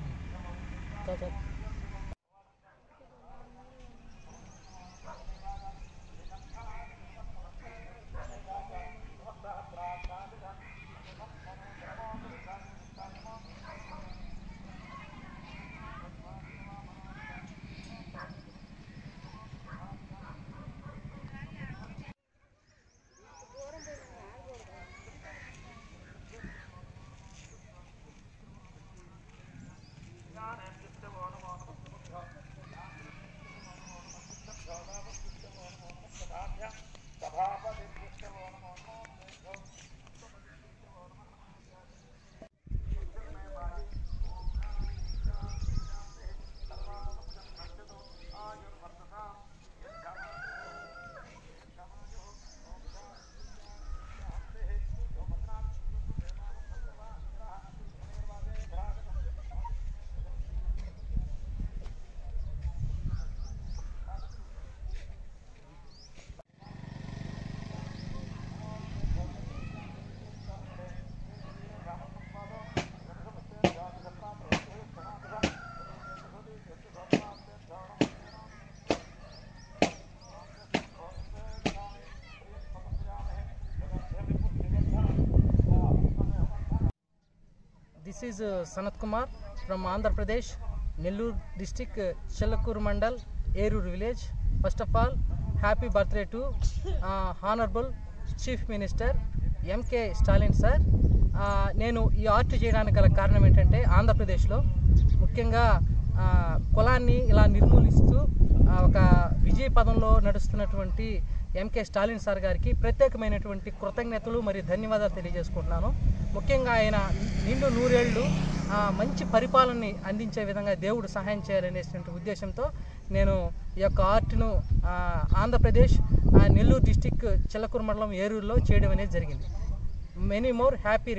嗯心前 this is Sanath Kumar from Andhra Pradesh Nellore district Chellakuru mandal Eruru village. First of all happy birthday to honourable chief minister M K Stalin sir నేను ఈ art చేయడానికి గల కారణం ఏంటంటే ఆంధ్రప్రదేశ్లో ముఖ్యంగా uh, కులాన్ని ఇలా నిర్మూలిస్తూ uh, ఒక విజయ పదంలో నడుస్తున్నటువంటి ఎంకే స్టాలిన్ సార్ గారికి ప్రత్యేకమైనటువంటి కృతజ్ఞతలు మరియు ధన్యవాదాలు తెలియజేసుకుంటున్నాను. ముఖ్యంగా ఆయన నిండు నూరేళ్ళు మంచి పరిపాలనని అందించే విధంగా దేవుడు సహాయం చేయాలనేటువంటి ఉద్దేశంతో నేను ఈ యొక్క ఆర్ట్ను ఆంధ్రప్రదేశ్ నెల్లూరు డిస్టిక్ చిల్లకూరు మండలం ఏరూరులో చేయడం అనేది జరిగింది. Many more happy